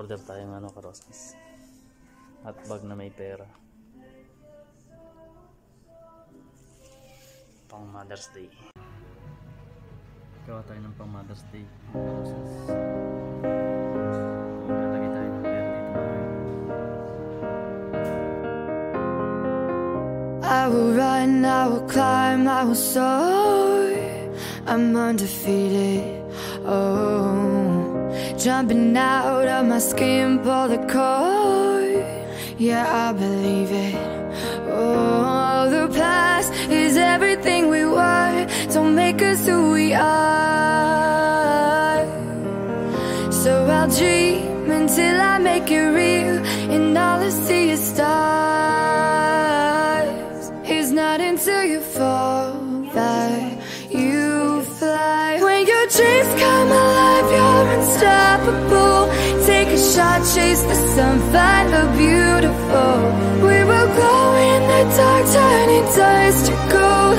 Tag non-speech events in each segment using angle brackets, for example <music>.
order tayong ano karosas. At bag na may pera. Pang Mother's Day. Gawa tayo ng pang Mother's Day. Tayo ng mamaya. I will run, I will climb, I will soar. I'm undefeated. Oh, jumping out of my skin, pull the cord. Yeah, I believe it. Oh, the past is everything we were. Don't make us who we are. So I'll dream until I make it real, and all I see is stars. Take a shot, chase the sun, find the beautiful. We will glow in the dark, turning dust to gold,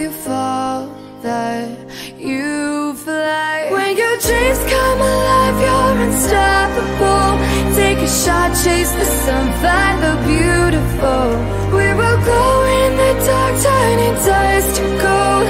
You fall that you fly. When your dreams come alive, you're unstoppable. Take a shot, chase the sun, find the beautiful. We will go in the dark, turning dust to gold,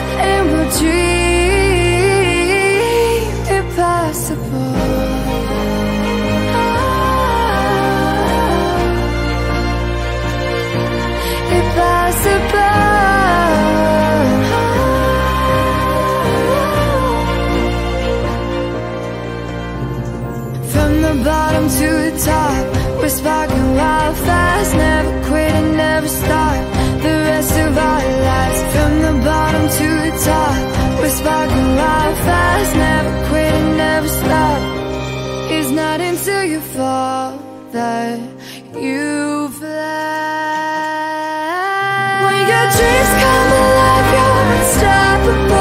dreams come alive, you're unstoppable.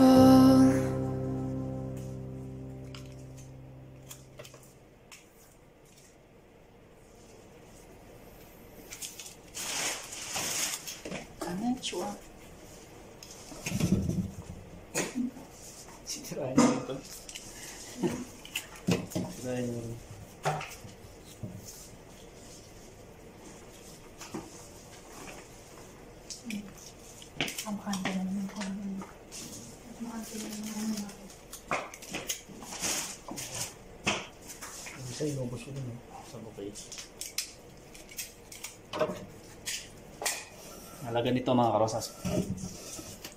fall Isa, inubos yun. eh. Sa bukay. Halaga nito mga karosas.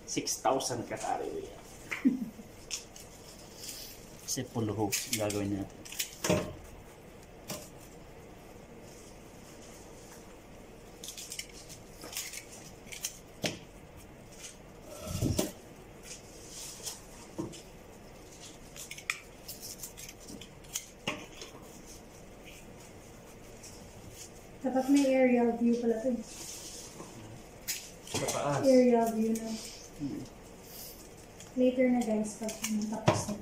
6,000 katari. <laughs> Kasi full hooks gagawin natin. Dapat may aerial view pala ito. eh. Sa taas. Aerial view na. Later na guys, pag tapos na.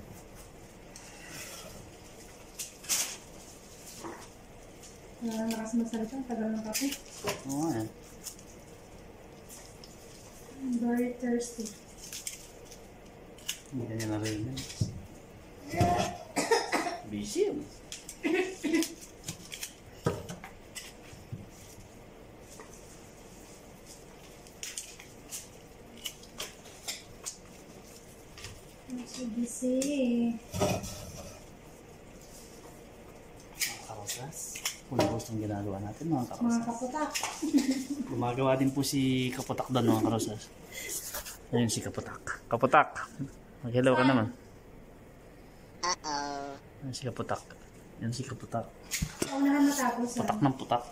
Wala na kasi masalita. Ang tagal ng kape. Oo eh. I'm very thirsty. Hindi ka niya narinig. <coughs> Busy <coughs> yun. Sige, si. Mga karosas. Gustong ginagawa natin mga Mga karosas. kaputak. <laughs> Gumagawa din po si Kaputak doon mga karosas. Ayun si Kaputak. Kaputak! Mag-hello ka naman. Uh-oh. Ayun si Kaputak. Yan si Kaputak. Paunahan matapos. Putak ah. ng putak. <laughs>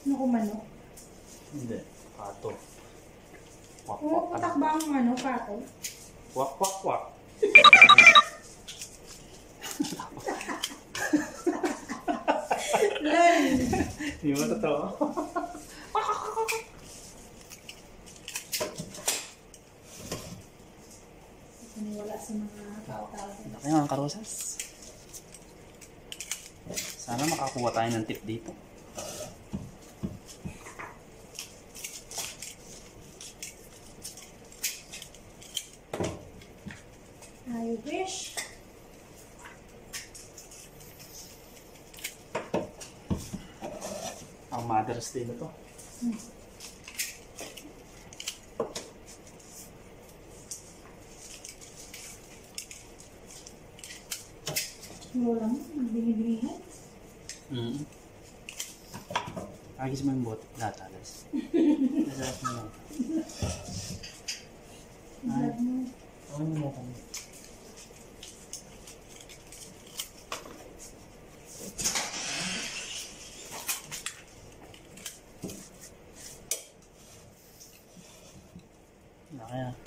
Ano kung manok? Hindi. Pato. Kwak, Oo, kwak, putak ba ang ano, pato? kwak, kwak, kwak. Hindi mo totoo. Wala sa mga tao-tao. Laki mga karosas. Sana makakuha tayo ng tip dito. Wednesday na to. Mm. Agis mo yung bot, lata, guys. Masarap mo lang. Ay, ano mo kami. Kaya. <laughs>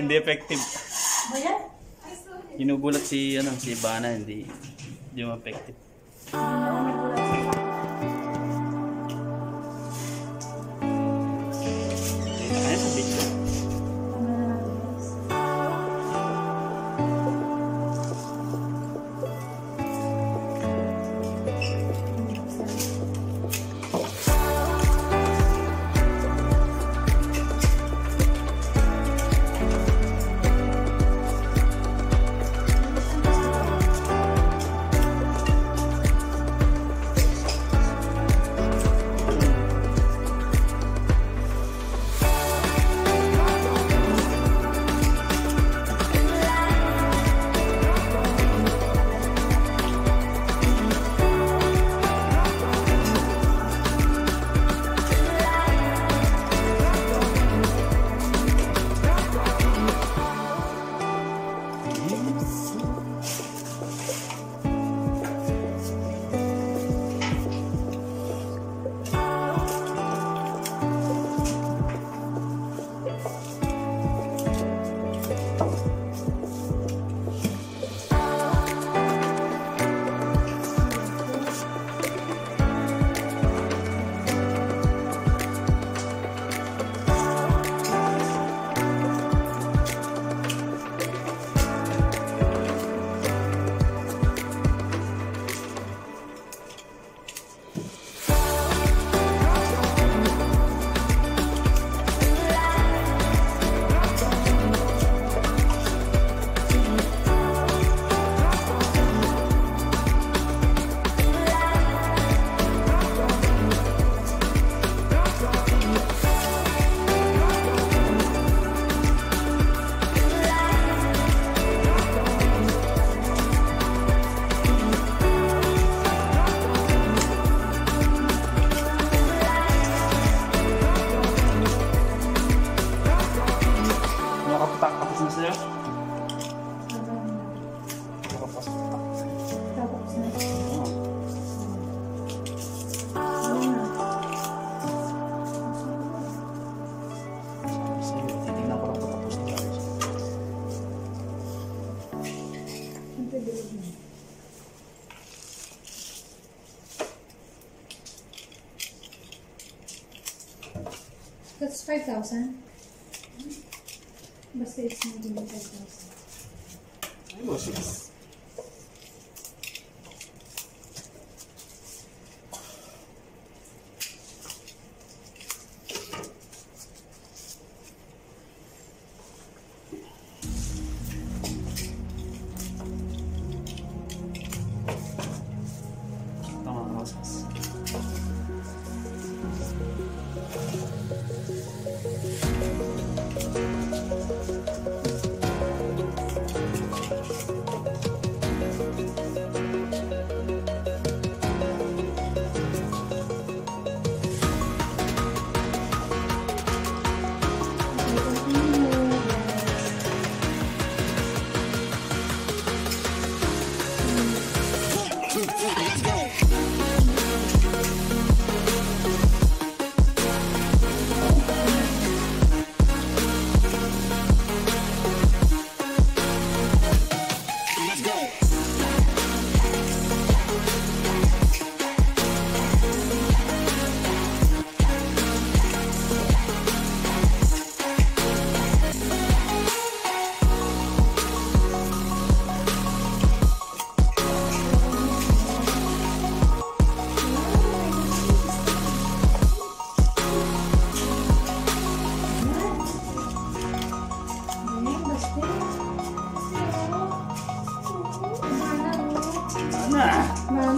Hindi effective. Ginugulat si ano si Bana hindi hindi effective. That's 5,000. Basta it's not gonna 5,000. Thank you. thank you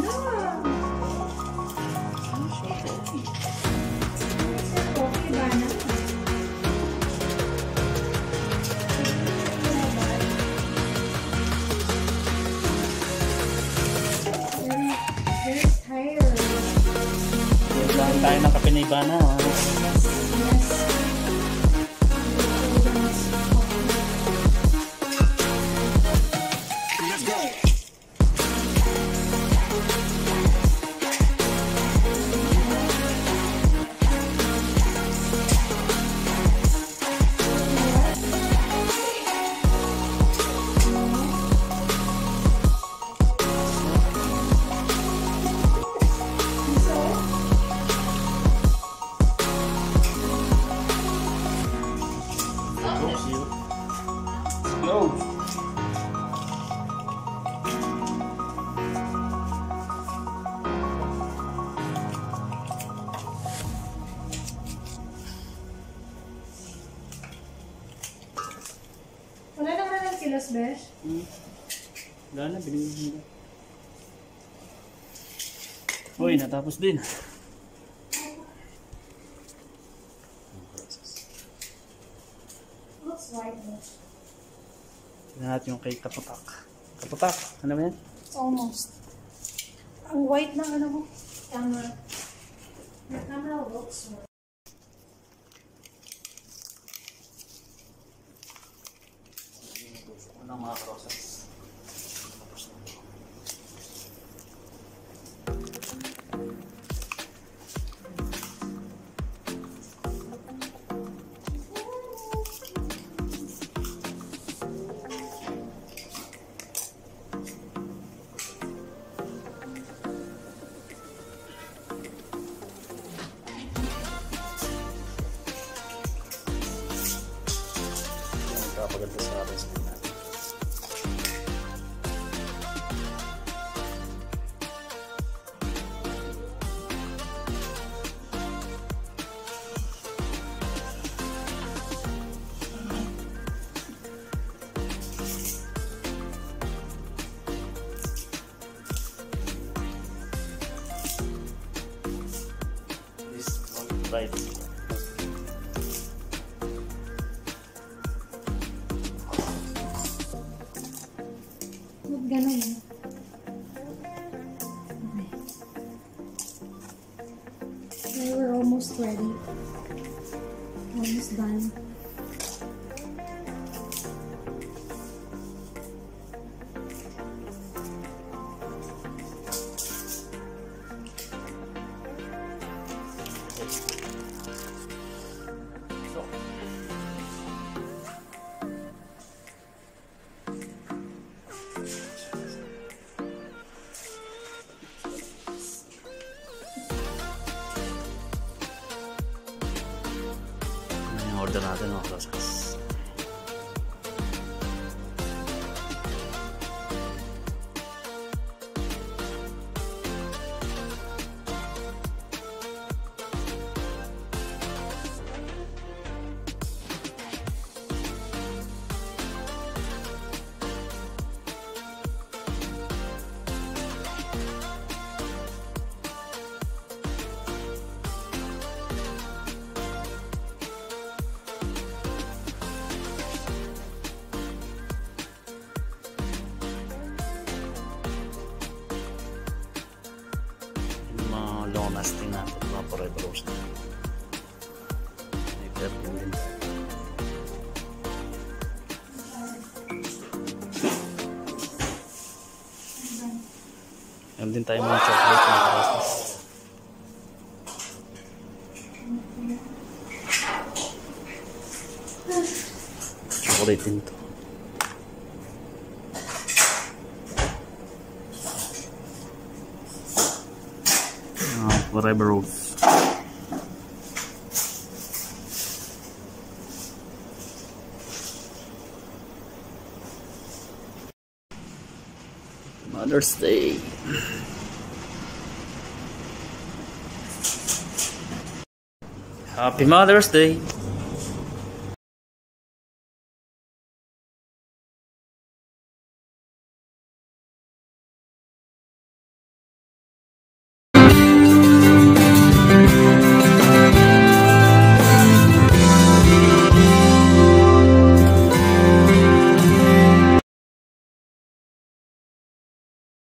on. Kilos, Besh. Wala na, binigyan mo. Uy, natapos din. Looks white, Besh. Tignan natin yung kay Kaputak. Kaputak, ano ba yan? Almost. Ang white ng ano mo. Camera. The camera looks white. なるほど。Bye. de Nordosas. Long lasting natin, mga forever na. May perfume din. Meron din tayo mga chocolate mga karosas. Chocolate din to. Ah, forever rose. Mother's Day. Happy Mother's Day.